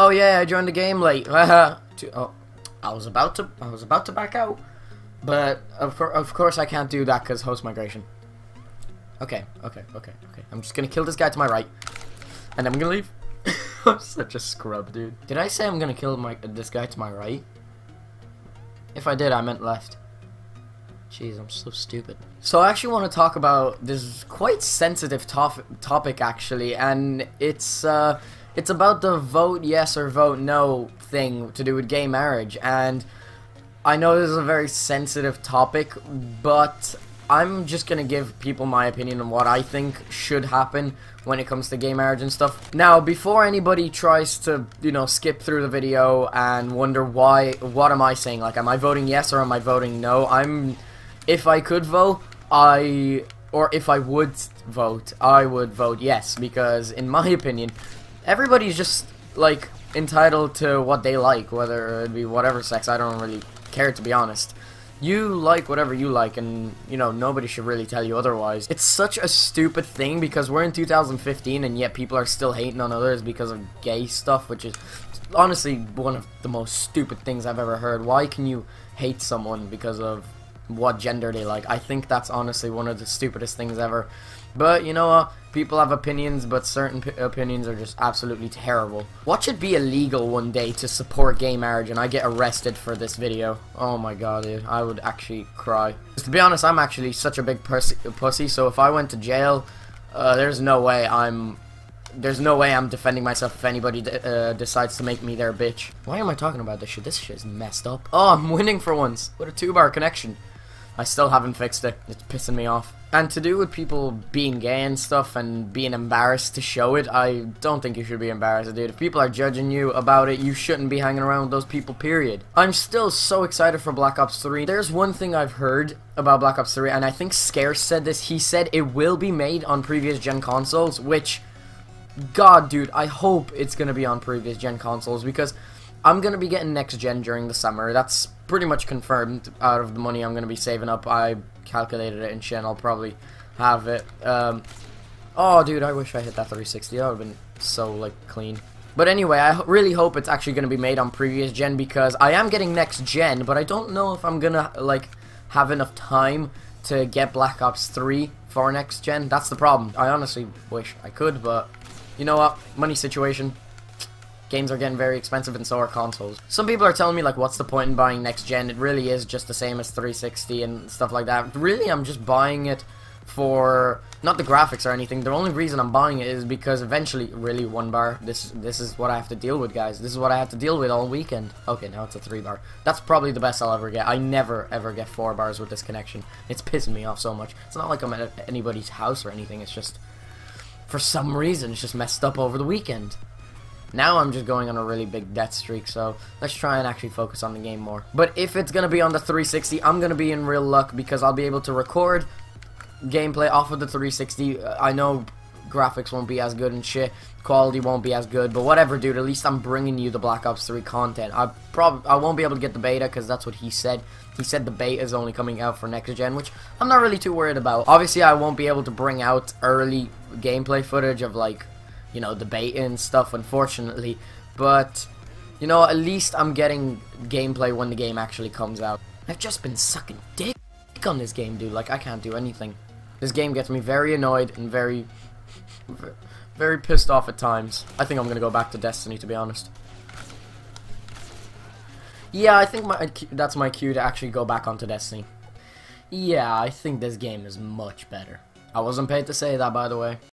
Oh yeah, I joined the game late. Oh, I was about to. I was about to back out, but of course, of course, I can't do that because host migration. Okay, okay, okay, okay. I'm just gonna kill this guy to my right, and I'm gonna leave. I'm such a scrub, dude. Did I say I'm gonna kill my this guy to my right? If I did, I meant left. Jeez, I'm so stupid. So I actually want to talk about this quite sensitive tof- topic actually, and it's uh, it's about the vote yes or vote no thing to do with gay marriage. And I know this is a very sensitive topic, but I'm just gonna give people my opinion on what I think should happen when it comes to gay marriage and stuff. Now, before anybody tries to, you know, skip through the video and wonder why, what am I saying? Like, am I voting yes or am I voting no? I'm, if I could vote, I, or if I would vote, I would vote yes because, in my opinion, everybody's just like entitled to what they like, whether it be whatever sex. I don't really care to be honest you like whatever you like and you know nobody should really tell you otherwise it's such a stupid thing because we're in 2015 and yet people are still hating on others because of gay stuff which is honestly one of the most stupid things i've ever heard why can you hate someone because of what gender they like i think that's honestly one of the stupidest things ever but you know what? People have opinions, but certain opinions are just absolutely terrible. What should be illegal one day to support gay marriage and I get arrested for this video? Oh my god, dude. I would actually cry. To be honest, I'm actually such a big pussy, so if I went to jail, uh, there's no way I'm... There's no way I'm defending myself if anybody uh, decides to make me their bitch. Why am I talking about this shit? This shit is messed up. Oh, I'm winning for once. What a two-bar connection. I still haven't fixed it. It's pissing me off. And to do with people being gay and stuff and being embarrassed to show it, I don't think you should be embarrassed, dude. If people are judging you about it, you shouldn't be hanging around with those people, period. I'm still so excited for Black Ops 3. There's one thing I've heard about Black Ops 3, and I think Scarce said this. He said it will be made on previous gen consoles, which, God, dude, I hope it's going to be on previous gen consoles because I'm going to be getting next gen during the summer. That's pretty much confirmed out of the money I'm going to be saving up. I calculated it in Shen. I'll probably have it. Um, oh, dude, I wish I hit that 360. That would have been so, like, clean. But anyway, I really hope it's actually going to be made on previous gen because I am getting next gen, but I don't know if I'm going to, like, have enough time to get Black Ops 3 for next gen. That's the problem. I honestly wish I could, but you know what? Money situation. Games are getting very expensive and so are consoles. Some people are telling me like what's the point in buying next gen? It really is just the same as 360 and stuff like that. Really I'm just buying it for not the graphics or anything. The only reason I'm buying it is because eventually really one bar this this is what I have to deal with guys. This is what I have to deal with all weekend. Okay, now it's a 3 bar. That's probably the best I'll ever get. I never ever get 4 bars with this connection. It's pissing me off so much. It's not like I'm at anybody's house or anything. It's just for some reason it's just messed up over the weekend. Now I'm just going on a really big death streak, so let's try and actually focus on the game more. But if it's going to be on the 360, I'm going to be in real luck because I'll be able to record gameplay off of the 360. Uh, I know graphics won't be as good and shit, quality won't be as good, but whatever, dude. At least I'm bringing you the Black Ops 3 content. I prob I won't be able to get the beta because that's what he said. He said the beta is only coming out for next gen, which I'm not really too worried about. Obviously, I won't be able to bring out early gameplay footage of like you know, debating and stuff, unfortunately. But, you know, at least I'm getting gameplay when the game actually comes out. I've just been sucking dick on this game, dude. Like, I can't do anything. This game gets me very annoyed and very, very pissed off at times. I think I'm going to go back to Destiny, to be honest. Yeah, I think my that's my cue to actually go back onto Destiny. Yeah, I think this game is much better. I wasn't paid to say that, by the way.